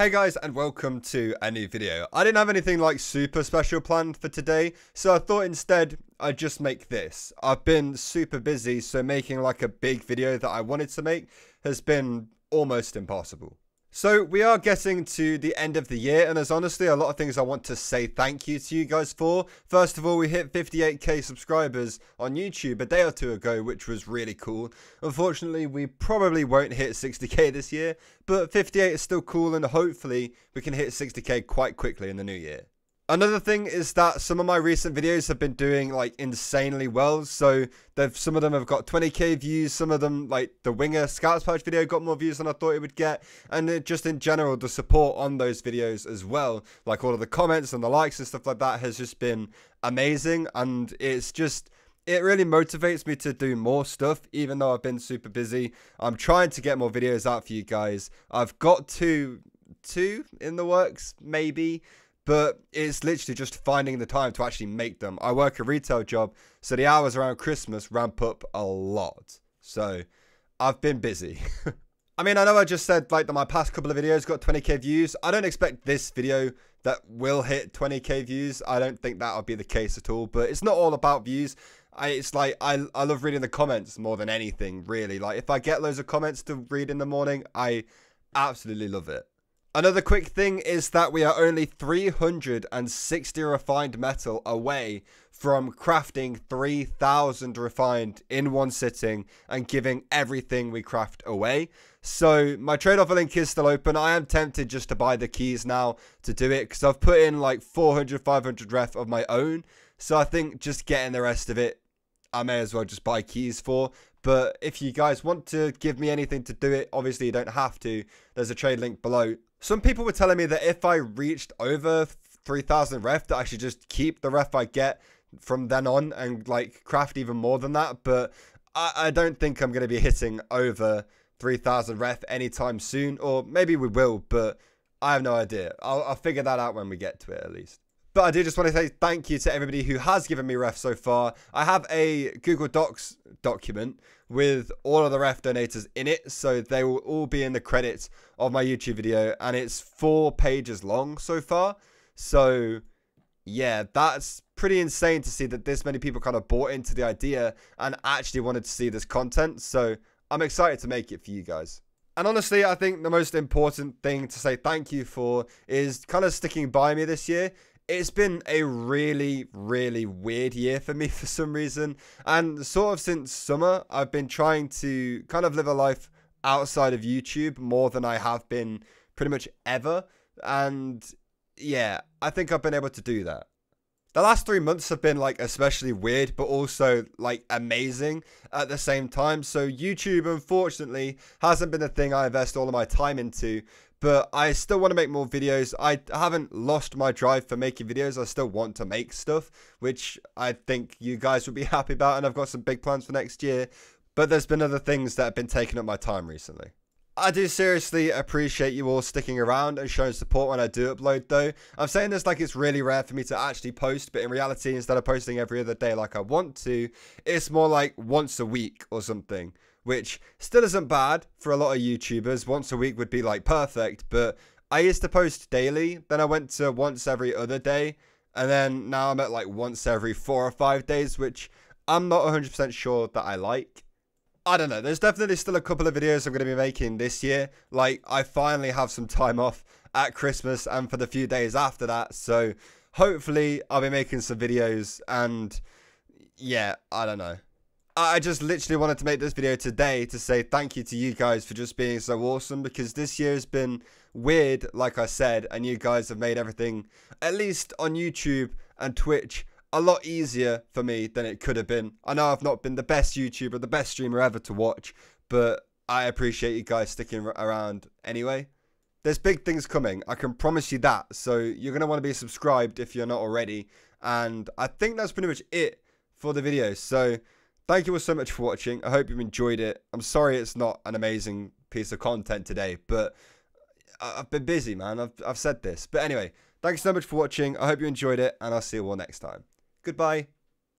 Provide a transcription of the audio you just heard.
Hey guys and welcome to a new video. I didn't have anything like super special planned for today, so I thought instead I'd just make this. I've been super busy, so making like a big video that I wanted to make has been almost impossible. So we are getting to the end of the year and there's honestly a lot of things I want to say thank you to you guys for. First of all, we hit 58k subscribers on YouTube a day or two ago, which was really cool. Unfortunately, we probably won't hit 60k this year, but 58 is still cool and hopefully we can hit 60k quite quickly in the new year. Another thing is that some of my recent videos have been doing like insanely well. So they've some of them have got 20k views, some of them like the Winger Scouts patch video got more views than I thought it would get, and it, just in general the support on those videos as well, like all of the comments and the likes and stuff like that has just been amazing, and it's just it really motivates me to do more stuff even though I've been super busy. I'm trying to get more videos out for you guys. I've got two two in the works maybe but it's literally just finding the time to actually make them. I work a retail job, so the hours around Christmas ramp up a lot. So I've been busy. I mean, I know I just said like that my past couple of videos got 20k views. I don't expect this video that will hit 20k views. I don't think that'll be the case at all, but it's not all about views. I, it's like I, I love reading the comments more than anything, really. Like if I get loads of comments to read in the morning, I absolutely love it. Another quick thing is that we are only 360 refined metal away from crafting 3000 refined in one sitting and giving everything we craft away. So my trade offer link is still open. I am tempted just to buy the keys now to do it because I've put in like 400, 500 ref of my own. So I think just getting the rest of it, I may as well just buy keys for. But if you guys want to give me anything to do it, obviously you don't have to. There's a trade link below. Some people were telling me that if I reached over 3000 ref, that I should just keep the ref I get from then on and like craft even more than that. But I, I don't think I'm going to be hitting over 3000 ref anytime soon. Or maybe we will, but I have no idea. I'll, I'll figure that out when we get to it at least. But I do just want to say thank you to everybody who has given me ref so far. I have a Google Docs document with all of the ref donators in it, so they will all be in the credits of my YouTube video, and it's four pages long so far. So, yeah, that's pretty insane to see that this many people kind of bought into the idea and actually wanted to see this content. So, I'm excited to make it for you guys. And honestly, I think the most important thing to say thank you for is kind of sticking by me this year it's been a really, really weird year for me for some reason. And sort of since summer, I've been trying to kind of live a life outside of YouTube more than I have been pretty much ever. And yeah, I think I've been able to do that. The last three months have been like especially weird, but also like amazing at the same time. So YouTube, unfortunately, hasn't been the thing I invest all of my time into but I still want to make more videos. I haven't lost my drive for making videos. I still want to make stuff, which I think you guys will be happy about. And I've got some big plans for next year. But there's been other things that have been taking up my time recently. I do seriously appreciate you all sticking around and showing support when I do upload though. I'm saying this like it's really rare for me to actually post, but in reality, instead of posting every other day like I want to, it's more like once a week or something which still isn't bad for a lot of YouTubers. Once a week would be like perfect, but I used to post daily, then I went to once every other day, and then now I'm at like once every four or five days, which I'm not 100% sure that I like. I don't know. There's definitely still a couple of videos I'm going to be making this year. Like, I finally have some time off at Christmas and for the few days after that. So, hopefully, I'll be making some videos. And, yeah, I don't know. I just literally wanted to make this video today to say thank you to you guys for just being so awesome because this year has been weird, like I said, and you guys have made everything, at least on YouTube and Twitch, a lot easier for me than it could have been. I know I've not been the best YouTuber, the best streamer ever to watch, but I appreciate you guys sticking around anyway. There's big things coming, I can promise you that. So you're going to want to be subscribed if you're not already. And I think that's pretty much it for the video. So Thank you all so much for watching. I hope you've enjoyed it. I'm sorry it's not an amazing piece of content today, but uh, I've been busy, man. I've, I've said this. But anyway, thanks so much for watching. I hope you enjoyed it, and I'll see you all next time. Goodbye.